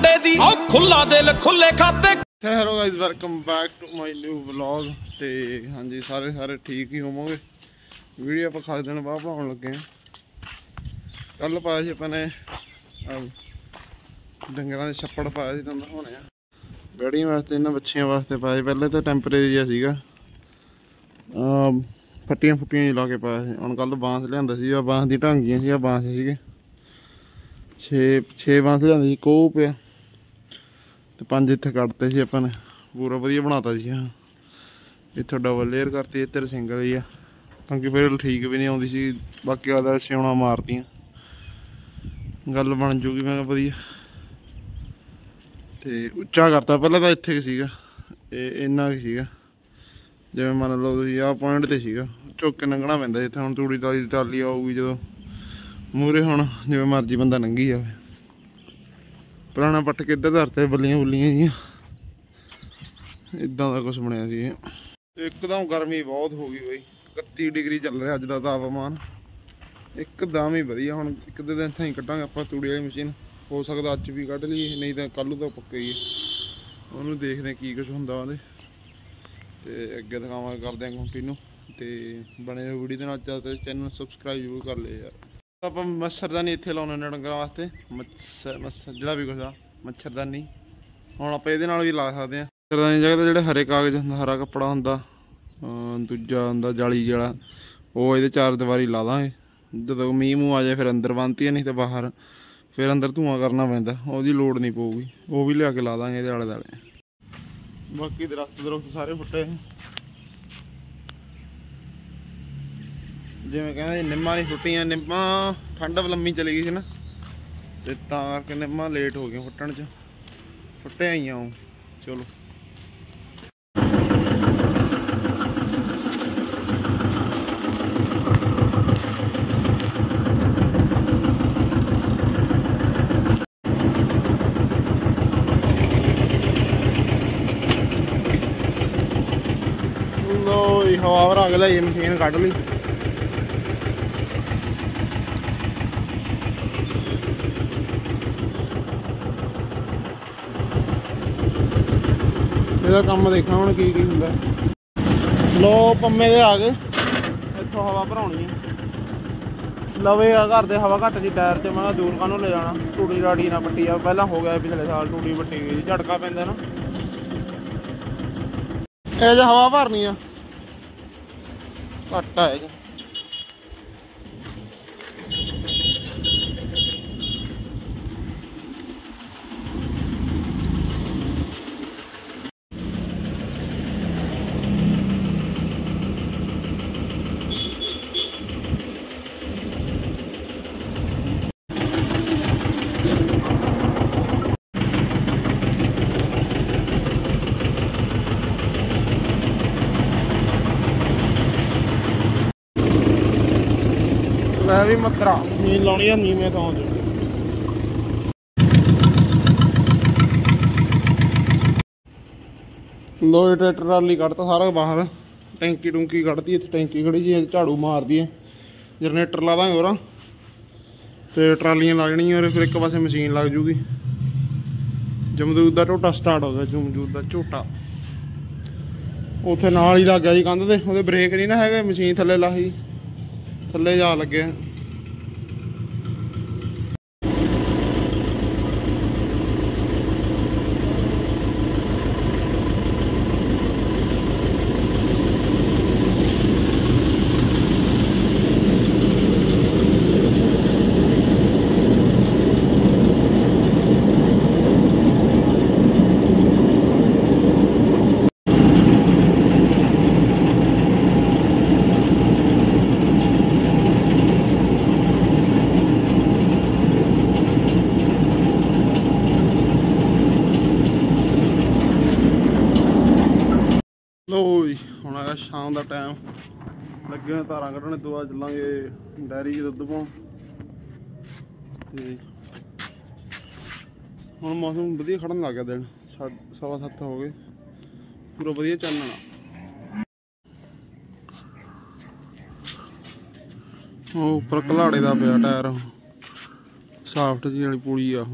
ਮੁੰਡੇ ਦੀ। ਆਹ ਖੁੱਲਾ ਦਿਲ, ਖੁੱਲੇ ਖਾਤੇ। Hello guys welcome back to my new vlog ਤੇ ਹਾਂਜੀ, ਸਾਰੇ ਸਾਰੇ ਠੀਕ ਹੀ ਹੋਵੋਗੇ? ਵੀਡੀਓ ਆਪਾਂ ਖਾਸ ਦਿਨ ਬਾਅਦ ਪਾਉਣ ਲੱਗੇ ਆ ਕੱਲ ਪਾਇਆ ਸੀ ਆਪਾਂ ਨੇ ਡੰਗਰਾਂ ਦੇ ਛੱਪੜ ਪਾਇਆ ਸੀ, ਤੁਹਾਨੂੰ ਹੋਣੇ ਆ। ਬੈੜੀਆਂ ਵਾਸਤੇ, ਇਹਨਾਂ ਬੱਚਿਆਂ ਵਾਸਤੇ ਪਾਇਆ ਪਹਿਲੇ ਤਾਂ ਟੈਂਪਰੇਰੀ ਜਿਹਾ ਸੀਗਾ। ਫੱਟੀਆਂ ਫੁੱਟੀਆਂ ਹੀ ਲਾ ਕੇ ਪਾਇਆ ਸੀ। ਹੁਣ ਕੱਲ ਬਾਂਸ ਲਿਆਂਦਾ ਸੀ ਆ ਬਾਂਸ ਦੀ ਢਾਂਗੀਆਂ ਸੀ ਆ ਬਾਂਸ ਸੀਗੇ। 6 6 ਬਾਂਸ ਲਿਆਂਦੇ ਸੀ, ਕੋਹ ਪਿਆ। ਤੇ ਪੰਜ ਇੱਥੇ ਕੱਢਤੇ ਸੀ ਆਪਾਂ ਨੇ। ਪੂਰਾ ਵਧੀਆ ਬਣਾਤਾ ਸੀ, ਹਾਂ। ਇੱਥੇ ਡਬਲ ਲੇਅਰ ਕਰਤੀ ਇੱਥੇ ਸਿੰਗਲ ਹੀ ਆ। ਕਿਉਂਕਿ ਫਿਰ ਠੀਕ ਵੀ ਨਹੀਂ ਆਉਂਦੀ ਸੀ, ਬਾਕੀ ਵਾਲਾ ਸਿਉਣਾ ਮਾਰਤੀਆਂ। ਗੱਲ ਬਣ ਜੂਗੀ, ਮੈਂ ਕਿਹਾ ਵਧੀਆ। ਤੇ ਉੱਚਾ ਕਰਤਾ, ਪਹਿਲਾਂ ਤਾਂ ਇੱਥੇ ਸੀਗਾ। ਇਹ ਇੰਨਾ ਕੁ ਸੀਗਾ। ਜਿਵੇਂ ਮੰਨ ਲਓ ਤੁਸੀਂ ਆਹ ਪੁਆਇੰਟ ਤੇ ਸੀਗਾ ਝੁੱਕ ਕੇ ਲੰਘਣਾ ਪੈਂਦਾ ਜਿੱਥੇ ਹੁਣ ਤੂੜੀ ਤਾਲੀ ਦੀ ਟਰਾਲੀ ਆਊਗੀ ਜਦੋਂ। ਮੂਰੇ ਹੁਣ ਜਿਵੇਂ ਮਰਜ਼ੀ ਬੰਦਾ ਲੰਘੀ ਜਾਵੇ। ਪੁਰਾਣਾ ਪੱਟ ਕੇ ਇੱਧਰ ਧਰਤੇ ਬੱਲੀਆਂ ਬੁੱਲੀਆਂ ਜੀਆਂ। ਇਦਾਂ ਦਾ ਕੁਝ ਬਣਿਆ ਸੀ ਇਹ। ਇੱਕਦਮ ਗਰਮੀ ਬਹੁਤ ਹੋ ਗਈ ਬਈ। 31 ਡਿਗਰੀ ਚੱਲ ਰਿਹਾ ਅੱਜ ਦਾ ਤਾਪਮਾਨ। ਇੱਕਦਮ ਹੀ ਵਧੀਆ। ਹੁਣ ਇੱਕ ਦੋ ਦਿਨ ਥਾਈ ਕੱਢਾਂਗੇ ਆਪਾਂ ਤੂੜੀ ਵਾਲੀ ਮਸ਼ੀਨ। ਹੋ ਸਕਦਾ ਅੱਜ ਵੀ ਕੱਢ ਲਈਏ, ਨਹੀਂ ਤਾਂ ਕੱਲ੍ਹ ਨੂੰ ਤਾਂ ਪੱਕਾ ਹੀ ਉਹਨੂੰ ਦੇਖਦੇ ਹਾਂ ਕੀ ਕੁਝ ਹੁੰਦਾ ਉਹਦੇ। ਤੇ ਅੱਗੇ ਦਿਖਾਵਾਂਗੇ ਕਰਦੇ ਹਾਂ ਕੰਟੀਨਿਊ ਤੇ ਬਣੇ ਰਹੋ ਵੀਡੀਓ ਦੇ ਨਾਲ। ਚੱਲ ਤੇ ਚੈਨਲ ਸਬਸਕ੍ਰਾਈਬ ਜ਼ਰੂਰ ਕਰ ਲਿਓ ਯਾਰ। ਆਪਾਂ ਮੱਛਰਦਾਨੀ ਇੱਥੇ ਲਾਉਣੇ ਨੇ ਡੰਗਰਾਂ ਵਾਸਤੇ। ਮੱਛਰ ਮੱਛਰ ਜਿਹੜਾ ਵੀ ਕੁਛ ਆ, ਮੱਛਰਦਾਨੀ। ਹੁਣ ਆਪਾਂ ਇਹਦੇ ਨਾਲ ਵੀ ਲਾ ਸਕਦੇ ਆ ਮੱਛਰਦਾਨੀ ਜਗ੍ਹਾ ਤੇ ਜਿਹੜੇ ਹਰੇ ਕਾਗਜ਼ ਹੁੰਦਾ, ਹਰਾ ਕੱਪੜਾ ਹੁੰਦਾ ਦੂਜਾ ਹੁੰਦਾ, ਜਾਲੀ ਜਿਹੜਾ, ਉਹ ਇਹਦੇ ਚਾਰ ਦੀਵਾਰੀ ਲਾ ਦਾਂਗੇ। ਜਦੋਂ ਮੀਂਹ ਮੂੰਹ ਆ ਜਾਏ, ਫਿਰ ਅੰਦਰ ਬੰਨਤੀ ਨਹੀਂ ਤੇ ਬਾਹਰ। ਫਿਰ ਅੰਦਰ ਧੂਆਂ ਕਰਨਾ ਪੈਂਦਾ, ਉਹਦੀ ਲੋੜ ਨਹੀਂ ਪਊਗੀ। ਉਹ ਵੀ ਲਿਆ ਕੇ ਲਾ ਦਾਂਗੇ ਇਹਦੇ ਆਲੇ ਦੁਆਲੇ ਬਾਕੀ ਦਰਖਤ ਦਰਖਤ ਸਾਰੇ ਫੁੱਟੇ। ਜਿਵੇਂ ਕਹਿੰਦੇ ਨਿੰਮਾਂ ਨਹੀਂ ਫੁੱਟੀਆਂ ਨਿੰਮਾਂ ਠੰਡ ਲੰਮੀ ਚਲੀ ਗਈ ਸੀ ਨਾ। ਤੇ ਤਾਂ ਕਰਕੇ ਨਿੰਮਾਂ ਲੇਟ ਹੋ ਗਈਆਂ ਫੁੱਟਣ ਚ। ਫੁੱਟਿਆ ਹੀ ਆਉਂ ਚਲੋ। ਲੋ ਇਹ ਹਵਾ ਭਰਾ ਕੇ ਲਈ ਮਸ਼ੀਨ ਕੱਢ ਲਈ। ਇਹਦਾ ਕੰਮ ਦੇਖਾਂ ਹੁਣ ਕੀ ਕੀ ਹੁੰਦਾ। ਲੋ ਪੰਮੇ ਦੇ ਆ ਗਏ। ਇੱਥੋਂ ਹਵਾ ਭਰਾਉਣੀ ਹੈ ਲਵੇ ਆ ਘਰ ਦੇ ਹਵਾ ਘੱਟ ਜੀ ਟਾਇਰ ਤੇ ਮੈਂ ਕਿਹਾ ਦੂਰ ਕਾਹਨੂੰ ਲੈ ਜਾਣਾ। ਟੂੜੀ ਰਾੜੀ ਨਾ ਪੱਟੀ ਆ। ਪਹਿਲਾਂ ਹੋ ਗਿਆ ਪਿਛਲੇ ਸਾਲ ਟੂੜੀ ਪੱਟੀ ਗਈ ਸੀ, ਝਟਕਾ ਪੈਂਦਾ ਨਾ। ਇਹ ਜਿਹਾ ਹਵਾ ਭਰਨੀ ਆ। ਘੱਟ ਆ ਇਹ। ਲੈ ਵੀ ਮਤਰਾ ਨੀਂਦ ਲਾਉਣੀ ਆ ਨੀਵੇਂ ਤੇ ਲੋਏ ਟਰੈਕਟਰ ਟਰਾਲੀ ਕੱਢਤਾ ਸਾਰਾ ਬਾਹਰ। ਟੈਂਕੀ ਟੁੰਕੀ ਕੱਢਤੀ ਇੱਥੇ ਟੈਂਕੀ ਖੜੀ ਜੀ ਝਾੜੂ ਮਾਰਦੀ ਹੈ ਜਨਰੇਟਰ ਲਾ ਦਾਂਗੇ ਹੋਰ। ਤੇ ਟਰਾਲੀਆਂ ਲਾ ਜਣੀਆਂ ਔਰ ਫਿਰ ਇੱਕ ਪਾਸੇ ਮਸ਼ੀਨ ਲੱਗ ਜੂਗੀ। ਜਮਦੂਦ ਦਾ ਝੋਟਾ ਸਟਾਰਟ ਹੋ ਗਿਆ ਜਮਦੂਦ ਦਾ ਝੋਟਾ। ਉੱਥੇ ਨਾਲ ਹੀ ਲੱਗ ਗਿਆ ਜੀ ਕੰਧ ਤੇ ਉਹਦੇ ਬ੍ਰੇਕ ਨਹੀਂ ਨਾ ਹੈਗੇ ਮਸ਼ੀਨ ਥੱਲੇ ਲਾਹੀ। ਥੱਲੇ ਜਾ ਲੱਗਿਆ ਲੋ ਜੀ ਹੁਣ ਆਇਆ ਸ਼ਾਮ ਦਾ ਟਾਈਮ ਲੱਗੇ ਹੋਏ ਧਾਰਾਂ ਕੱਢਣ ਤੋਂ ਬਾਅਦ ਚੱਲਾਂਗੇ ਡੈਰੀ 'ਚ ਦੁੱਧ ਪਾਉਣ। ਤੇ ਹੁਣ ਮੌਸਮ ਵਧੀਆ ਖੜਨ ਲੱਗ ਗਿਆ ਦਿਨ। ਸਵਾ ਸੱਤ ਹੋ ਗਏ। ਪੂਰਾ ਵਧੀਆ ਚੱਲਣਾ। ਉਹ ਉੱਪਰ ਘਲਾੜੇ ਦਾ ਪਿਆ ਟਾਇਰ। ਸਾਫਟ ਜੀ ਵਾਲੀ ਪੁਲੀ ਆ